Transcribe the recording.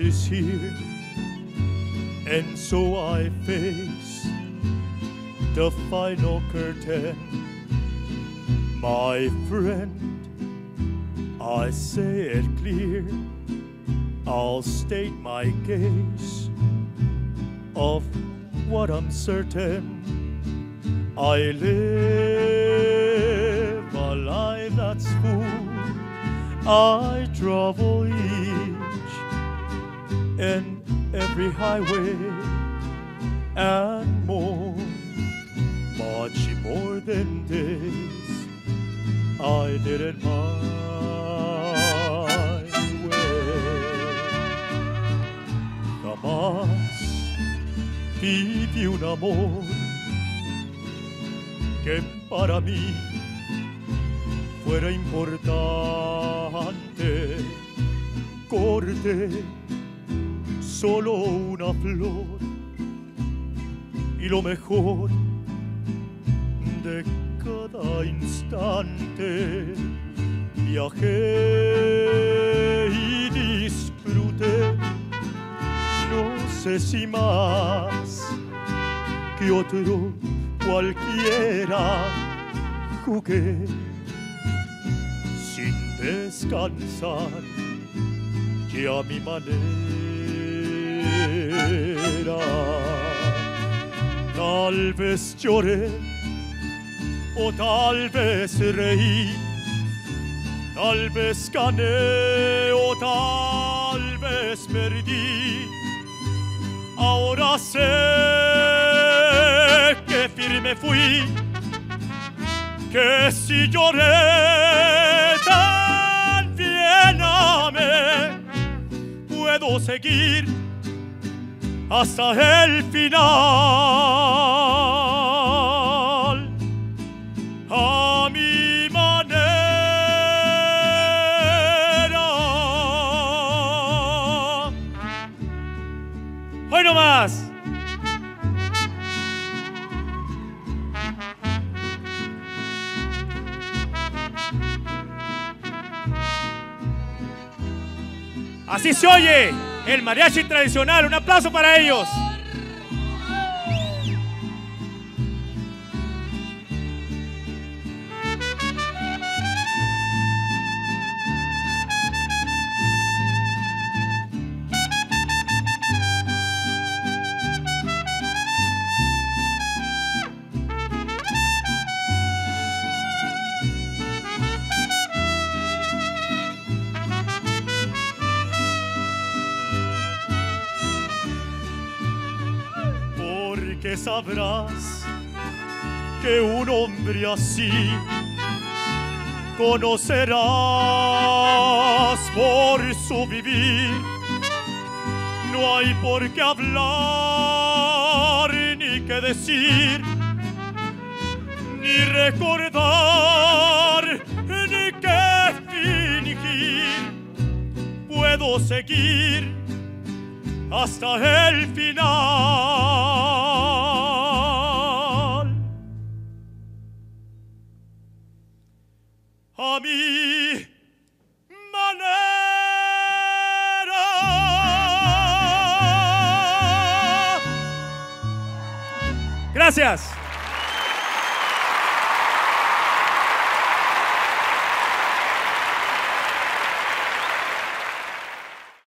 is here, and so I face the final curtain. My friend, I say it clear, I'll state my case of what I'm certain. I live a life that's full. I travel and every highway and more, much more than this. I did it my way. Jamás viví un amor que para mí fuera importante. Corté solo una flor y lo mejor de cada instante. Viajé y disfruté, no sé si más que otro cualquiera jugué sin descansar y a mi manera. Tal vez lloré o tal vez reí, tal vez gané o tal vez perdí. Ahora sé que firme fui, que si lloré también amé, puedo seguir hasta el final. Así se oye el mariachi tradicional. Un aplauso para ellos. Porque sabrás que un hombre así conocerás por su vivir. No hay por qué hablar ni qué decir, ni recordar, ni qué fingir. Puedo seguir hasta el final. Mi manera. Gracias.